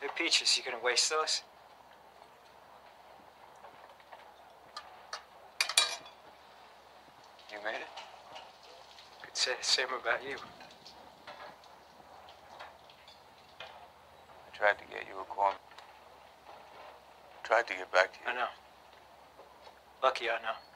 Hey, Peaches, you gonna waste those? You made it? Could say the same about you. I tried to get you a call. Tried to get back to you. I know. Lucky I know.